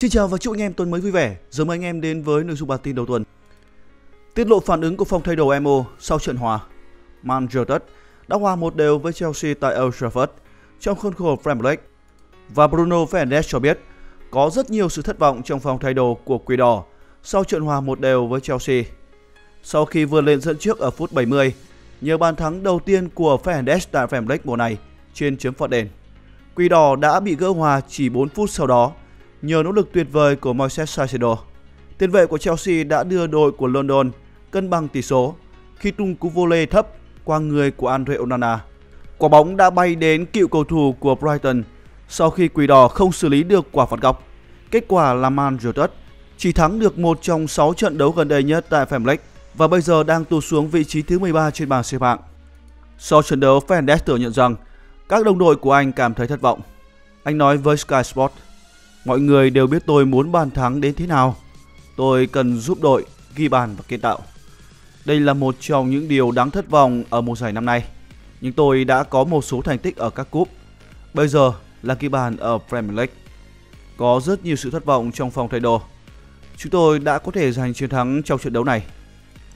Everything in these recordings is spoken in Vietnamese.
Xin chào và chúc anh em tuần mới vui vẻ. Giờ mời anh em đến với nội dung bản tin đầu tuần. Tiết lộ phản ứng của phòng thay đồ MO sau trận hòa. Man United đã hòa một đều với Chelsea tại Old Trafford trong khuôn khổ Premier League. Và Bruno Fernandes cho biết có rất nhiều sự thất vọng trong phòng thay đồ của Quỷ Đỏ sau trận hòa một đều với Chelsea. Sau khi vươn lên dẫn trước ở phút 70, nhờ bàn thắng đầu tiên của Fernandes tại Premier League mùa này trên chấm phạt đền, Quỷ Đỏ đã bị gỡ hòa chỉ 4 phút sau đó nhờ nỗ lực tuyệt vời của Moises Caicedo. Tiền vệ của Chelsea đã đưa đội của London cân bằng tỷ số khi tung cú vô lê thấp qua người của Andre Onana. Quả bóng đã bay đến cựu cầu thủ của Brighton sau khi Quỷ Đỏ không xử lý được quả phạt góc. Kết quả là Man United chỉ thắng được một trong 6 trận đấu gần đây nhất tại Premier League và bây giờ đang tụt xuống vị trí thứ 13 trên bảng xếp hạng. Sau trận đấu, Fernandes thừa nhận rằng các đồng đội của anh cảm thấy thất vọng. Anh nói với Sky Sports mọi người đều biết tôi muốn bàn thắng đến thế nào. Tôi cần giúp đội, ghi bàn và kiến tạo. Đây là một trong những điều đáng thất vọng ở mùa giải năm nay. Nhưng tôi đã có một số thành tích ở các cúp. Bây giờ là ghi bàn ở Premier League. Có rất nhiều sự thất vọng trong phòng thay đồ. Chúng tôi đã có thể giành chiến thắng trong trận đấu này.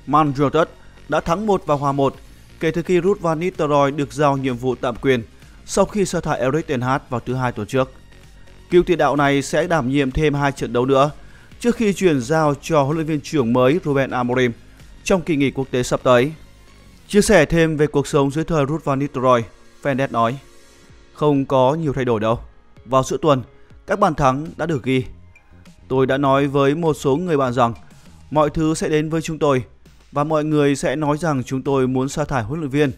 Man United đã thắng 1 và hòa 1 kể từ khi Ruth Van Nistelrooy được giao nhiệm vụ tạm quyền sau khi sa thải Erik ten Hag vào thứ hai tuần trước. Cựu tiền đạo này sẽ đảm nhiệm thêm hai trận đấu nữa trước khi chuyển giao cho huấn luyện viên trưởng mới Ruben Amorim trong kỳ nghỉ quốc tế sắp tới. Chia sẻ thêm về cuộc sống dưới thời Ruth Van Nistelrooy, Fernandes nói: "Không có nhiều thay đổi đâu. Vào giữa tuần, các bàn thắng đã được ghi. Tôi đã nói với một số người bạn rằng mọi thứ sẽ đến với chúng tôi và mọi người sẽ nói rằng chúng tôi muốn sa thải huấn luyện viên.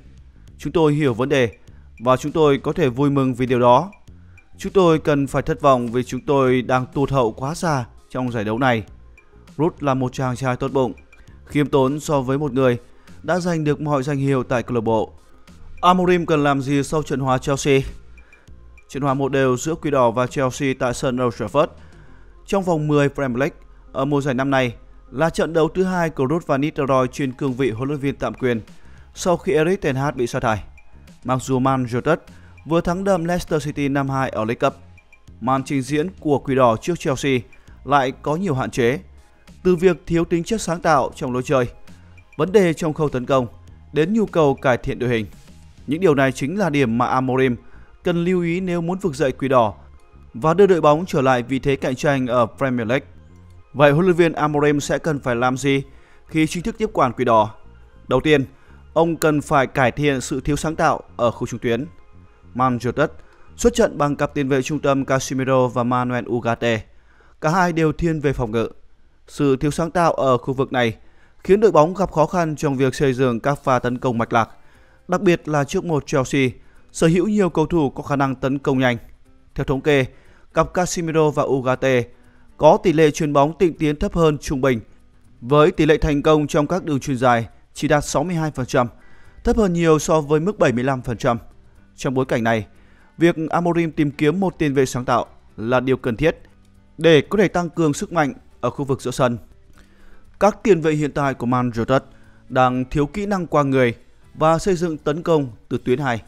Chúng tôi hiểu vấn đề và chúng tôi có thể vui mừng vì điều đó. Chúng tôi cần phải thất vọng vì chúng tôi đang tụt hậu quá xa trong giải đấu này. Ruth là một chàng trai tốt bụng, khiêm tốn so với một người đã giành được mọi danh hiệu tại câu lạc bộ. Amorim cần làm gì sau trận hòa Chelsea? Trận hòa một đều giữa Quỷ Đỏ và Chelsea tại sân Old Trafford trong vòng 10 Premier League ở mùa giải năm nay là trận đấu thứ hai của Ruth Van Nistelrooy trên cương vị huấn luyện viên tạm quyền sau khi Erik ten Hag bị sa thải. Mặc dù Man United vừa thắng đậm Leicester City 5-2 ở League Cup, màn trình diễn của Quỷ Đỏ trước Chelsea lại có nhiều hạn chế, từ việc thiếu tính chất sáng tạo trong lối chơi, vấn đề trong khâu tấn công đến nhu cầu cải thiện đội hình. Những điều này chính là điểm mà Amorim cần lưu ý nếu muốn vực dậy Quỷ Đỏ và đưa đội bóng trở lại vị thế cạnh tranh ở Premier League. Vậy huấn luyện viên Amorim sẽ cần phải làm gì khi chính thức tiếp quản Quỷ Đỏ? Đầu tiên, ông cần phải cải thiện sự thiếu sáng tạo ở khu trung tuyến. Man xuất trận bằng cặp tiền vệ trung tâm Casemiro và Manuel Ugarte. Cả hai đều thiên về phòng ngự. Sự thiếu sáng tạo ở khu vực này khiến đội bóng gặp khó khăn trong việc xây dựng các pha tấn công mạch lạc, đặc biệt là trước một Chelsea sở hữu nhiều cầu thủ có khả năng tấn công nhanh. Theo thống kê, cặp Casemiro và Ugarte có tỷ lệ chuyền bóng tịnh tiến thấp hơn trung bình, với tỷ lệ thành công trong các đường chuyền dài chỉ đạt 62%, thấp hơn nhiều so với mức 75%. Trong bối cảnh này, việc Amorim tìm kiếm một tiền vệ sáng tạo là điều cần thiết để có thể tăng cường sức mạnh ở khu vực giữa sân. Các tiền vệ hiện tại của Man United đang thiếu kỹ năng qua người và xây dựng tấn công từ tuyến hai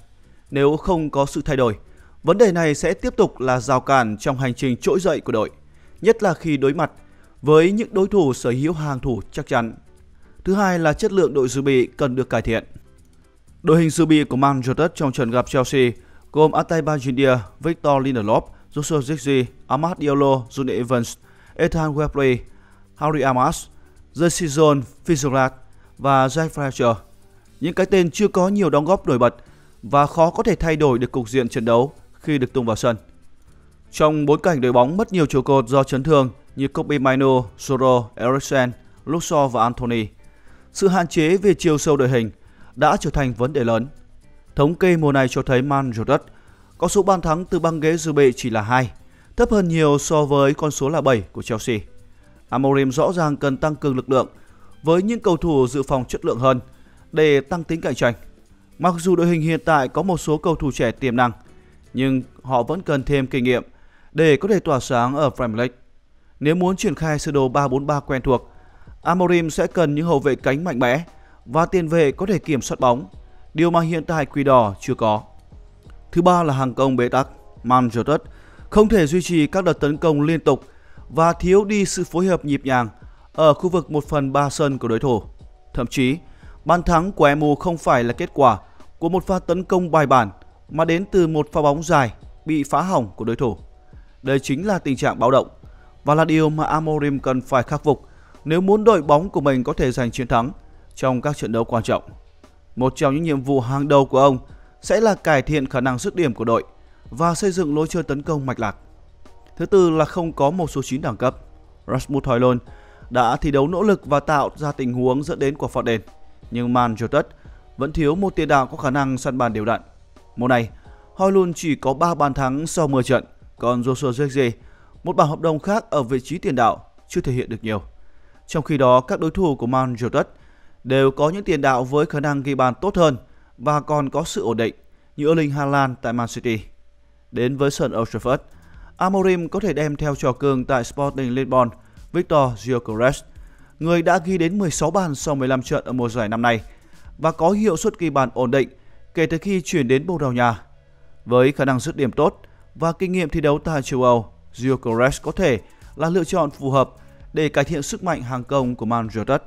Nếu không có sự thay đổi, vấn đề này sẽ tiếp tục là rào cản trong hành trình trỗi dậy của đội, nhất là khi đối mặt với những đối thủ sở hữu hàng thủ chắc chắn. Thứ hai là chất lượng đội dự bị cần được cải thiện. Đội hình dự bị của Man United trong trận gặp Chelsea gồm Altay Junior, Victor Lindelof, Joshua Zirkzee, Ahmad Diallo, Johnny Evans, Ethan Webley, Harry Amas, Jason Fitzgerald và Jack Fletcher. Những cái tên chưa có nhiều đóng góp nổi bật và khó có thể thay đổi được cục diện trận đấu khi được tung vào sân. Trong bối cảnh đội bóng mất nhiều trụ cột do chấn thương như Kobe Maino, Soro, Eriksen, Luxor và Anthony, sự hạn chế về chiều sâu đội hình đã trở thành vấn đề lớn. Thống kê mùa này cho thấy Man United có số bàn thắng từ băng ghế dự bị chỉ là 2, thấp hơn nhiều so với con số là 7 của Chelsea. Amorim rõ ràng cần tăng cường lực lượng với những cầu thủ dự phòng chất lượng hơn để tăng tính cạnh tranh. Mặc dù đội hình hiện tại có một số cầu thủ trẻ tiềm năng, nhưng họ vẫn cần thêm kinh nghiệm để có thể tỏa sáng ở Premier League. Nếu muốn triển khai sơ đồ 3-4-3 quen thuộc, Amorim sẽ cần những hậu vệ cánh mạnh mẽ và tiền vệ có thể kiểm soát bóng, điều mà hiện tại Quỷ Đỏ chưa có. Thứ ba là hàng công bế tắc. Man United không thể duy trì các đợt tấn công liên tục và thiếu đi sự phối hợp nhịp nhàng ở khu vực 1 phần 3 sân của đối thủ. Thậm chí, bàn thắng của MU không phải là kết quả của một pha tấn công bài bản mà đến từ một pha bóng dài bị phá hỏng của đối thủ. Đây chính là tình trạng báo động và là điều mà Amorim cần phải khắc phục nếu muốn đội bóng của mình có thể giành chiến thắng trong các trận đấu quan trọng. Một trong những nhiệm vụ hàng đầu của ông sẽ là cải thiện khả năng dứt điểm của đội và xây dựng lối chơi tấn công mạch lạc. Thứ tư là không có một số 9 đẳng cấp. Rasmus Højlund đã thi đấu nỗ lực và tạo ra tình huống dẫn đến quả phạt đền, nhưng Man United vẫn thiếu một tiền đạo có khả năng săn bàn đều đặn. Mùa này, Højlund chỉ có 3 bàn thắng sau 10 trận, còn Joshua Zirkzee, một bản hợp đồng khác ở vị trí tiền đạo, chưa thể hiện được nhiều. Trong khi đó, các đối thủ của Man United đều có những tiền đạo với khả năng ghi bàn tốt hơn và còn có sự ổn định như Erling Haaland tại Man City. Đến với sân Old Trafford, Amorim có thể đem theo trò cường tại Sporting Lisbon Victor Gyökeres, người đã ghi đến 16 bàn sau 15 trận ở mùa giải năm nay và có hiệu suất ghi bàn ổn định kể từ khi chuyển đến Bồ Đào Nha. Với khả năng dứt điểm tốt và kinh nghiệm thi đấu tại châu Âu, Gyökeres có thể là lựa chọn phù hợp để cải thiện sức mạnh hàng công của Man United.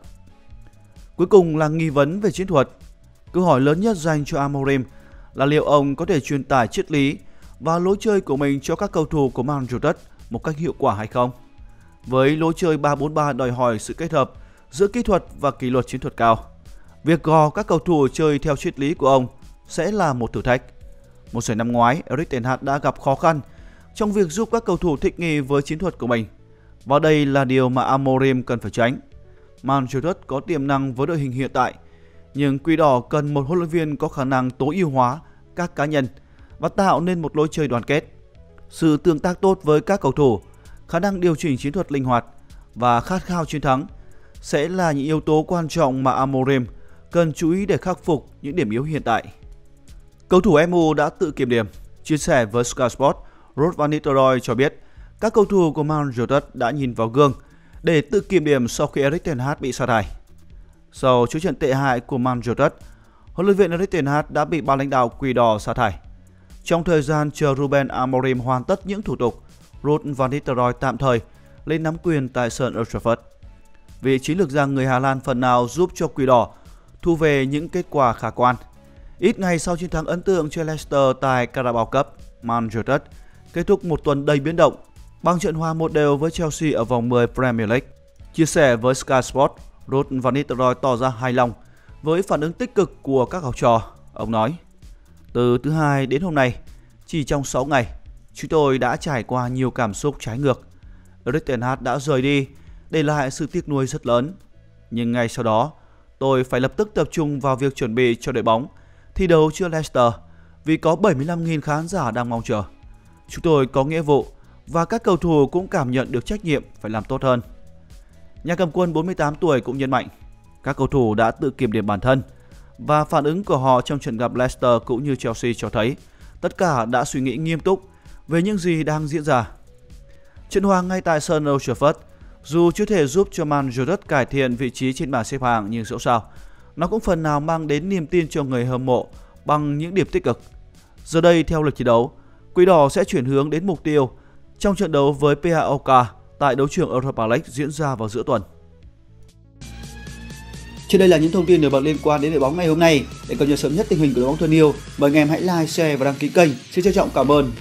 Cuối cùng là nghi vấn về chiến thuật. Câu hỏi lớn nhất dành cho Amorim là liệu ông có thể truyền tải triết lý và lối chơi của mình cho các cầu thủ của Man United một cách hiệu quả hay không. Với lối chơi 3-4-3 đòi hỏi sự kết hợp giữa kỹ thuật và kỷ luật chiến thuật cao. Việc gò các cầu thủ chơi theo triết lý của ông sẽ là một thử thách. Một giải năm ngoái, Erik ten Hag đã gặp khó khăn trong việc giúp các cầu thủ thích nghi với chiến thuật của mình. Và đây là điều mà Amorim cần phải tránh. Man United có tiềm năng với đội hình hiện tại, nhưng Quỷ Đỏ cần một huấn luyện viên có khả năng tối ưu hóa các cá nhân và tạo nên một lối chơi đoàn kết. Sự tương tác tốt với các cầu thủ, khả năng điều chỉnh chiến thuật linh hoạt và khát khao chiến thắng sẽ là những yếu tố quan trọng mà Amorim cần chú ý để khắc phục những điểm yếu hiện tại. Cầu thủ MU đã tự kiểm điểm, chia sẻ với Sky Sport, Rod Van Nistelrooy cho biết các cầu thủ của Man United đã nhìn vào gương để tự kiểm điểm sau khi Erik ten Hag bị sa thải. Sau chuỗi trận tệ hại của Man United, huấn luyện viên Erik ten Hag đã bị ban lãnh đạo Quỷ Đỏ sa thải. Trong thời gian chờ Ruben Amorim hoàn tất những thủ tục, Ruud van Nistelrooy tạm thời lên nắm quyền tại sân Old Trafford. Vị chiến lược gia người Hà Lan phần nào giúp cho Quỷ Đỏ thu về những kết quả khả quan. Ít ngày sau chiến thắng ấn tượng cho Leicester tại Carabao Cup, Man United kết thúc một tuần đầy biến động bằng trận hòa một đều với Chelsea ở vòng 10 Premier League. Chia sẻ với Sky Sport, Rod van Nistelrooy tỏ ra hài lòng với phản ứng tích cực của các học trò. Ông nói, từ thứ hai đến hôm nay, chỉ trong 6 ngày, chúng tôi đã trải qua nhiều cảm xúc trái ngược. Erik ten Hag đã rời đi, để lại sự tiếc nuối rất lớn. Nhưng ngay sau đó, tôi phải lập tức tập trung vào việc chuẩn bị cho đội bóng thi đấu trước Leicester vì có 75.000 khán giả đang mong chờ. Chúng tôi có nghĩa vụ và các cầu thủ cũng cảm nhận được trách nhiệm phải làm tốt hơn. Nhà cầm quân 48 tuổi cũng nhấn mạnh, các cầu thủ đã tự kiểm điểm bản thân và phản ứng của họ trong trận gặp Leicester cũng như Chelsea cho thấy tất cả đã suy nghĩ nghiêm túc về những gì đang diễn ra. Trận hòa ngay tại sân Old Trafford dù chưa thể giúp cho Man United cải thiện vị trí trên bảng xếp hạng nhưng dẫu sao, nó cũng phần nào mang đến niềm tin cho người hâm mộ bằng những điểm tích cực. Giờ đây theo lịch thi đấu, Quỷ Đỏ sẽ chuyển hướng đến mục tiêu trong trận đấu với PAOK tại đấu trường Europa League diễn ra vào giữa tuần. Trên đây là những thông tin nổi bật liên quan đến đội bóng ngày hôm nay. Để cập nhật sớm nhất tình hình của đội bóng thân yêu, mời anh em hãy like, share và đăng ký kênh. Xin trân trọng cảm ơn.